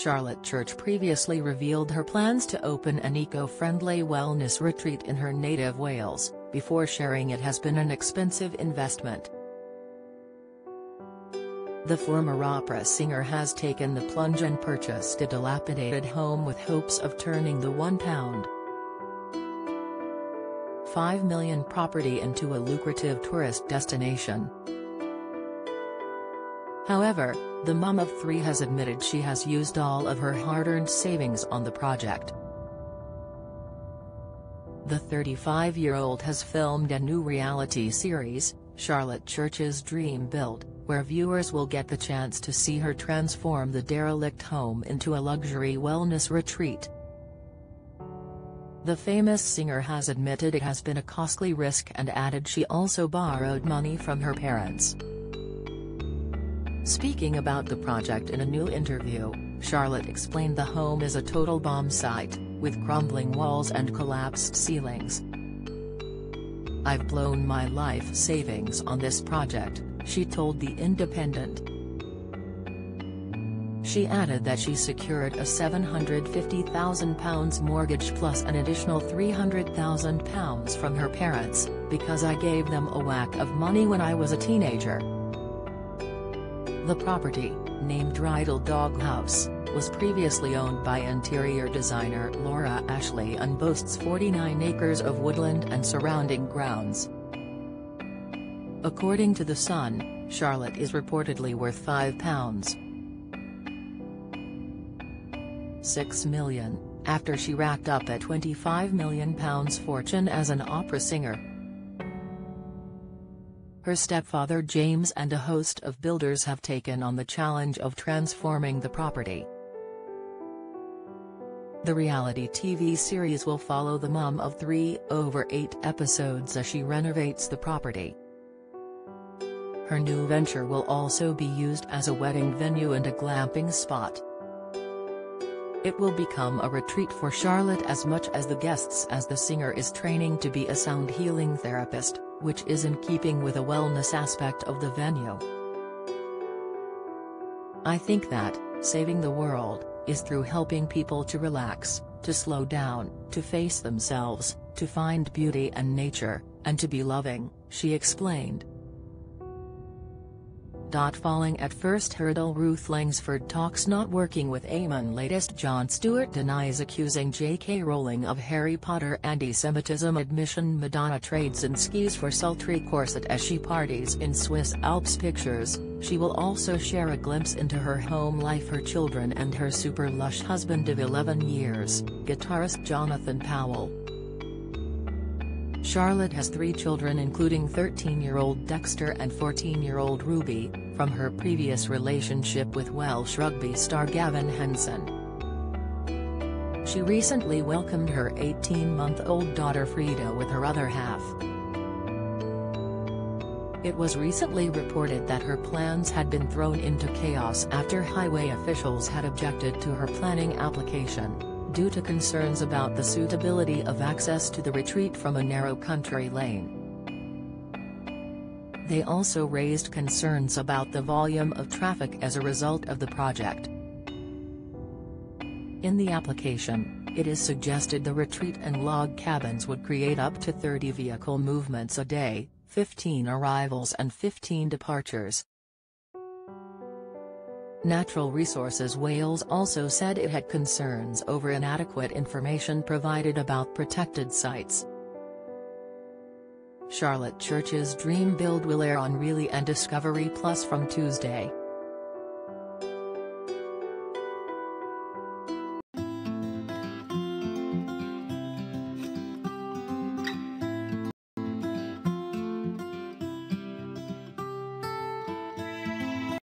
Charlotte Church previously revealed her plans to open an eco-friendly wellness retreat in her native Wales, before sharing it has been an expensive investment. The former opera singer has taken the plunge and purchased a dilapidated home with hopes of turning the £1. 5 million property into a lucrative tourist destination. However, the mum of three has admitted she has used all of her hard-earned savings on the project. The 35-year-old has filmed a new reality series, Charlotte Church's Dream Build, where viewers will get the chance to see her transform the derelict home into a luxury wellness retreat. The famous singer has admitted it has been a costly risk and added she also borrowed money from her parents. Speaking about the project in a new interview, Charlotte explained the home is a total bomb site, with crumbling walls and collapsed ceilings. I've blown my life savings on this project, she told The Independent. She added that she secured a £750,000 mortgage plus an additional £300,000 from her parents, because I gave them a whack of money when I was a teenager. The property, named Rhydoldog House, was previously owned by interior designer Laura Ashley and boasts 49 acres of woodland and surrounding grounds. According to The Sun, Charlotte is reportedly worth £5. 6 million, after she racked up a £25 million fortune as an opera singer. Her stepfather James and a host of builders have taken on the challenge of transforming the property. The reality TV series will follow the mum of three over eight episodes as she renovates the property. Her new venture will also be used as a wedding venue and a glamping spot. It will become a retreat for Charlotte as much as the guests as the singer is training to be a sound healing therapist which is in keeping with a wellness aspect of the venue. I think that, saving the world, is through helping people to relax, to slow down, to face themselves, to find beauty and nature, and to be loving, she explained. Dot falling at first hurdle Ruth Langsford talks not working with Eamonn latest Jon Stewart denies accusing J.K. Rowling of Harry Potter anti-Semitism admission Madonna trades in skis for sultry corset as she parties in Swiss Alps pictures, she will also share a glimpse into her home life her children and her super lush husband of 11 years, guitarist Jonathan Powell. Charlotte has three children including 13-year-old Dexter and 14-year-old Ruby, from her previous relationship with Welsh rugby star Gavin Henson. She recently welcomed her 18-month-old daughter Frida with her other half. It was recently reported that her plans had been thrown into chaos after highway officials had objected to her planning application due to concerns about the suitability of access to the retreat from a narrow country lane. They also raised concerns about the volume of traffic as a result of the project. In the application, it is suggested the retreat and log cabins would create up to 30 vehicle movements a day, 15 arrivals and 15 departures. Natural Resources Wales also said it had concerns over inadequate information provided about protected sites. Charlotte Church's Dream Build will air on Really and Discovery Plus from Tuesday.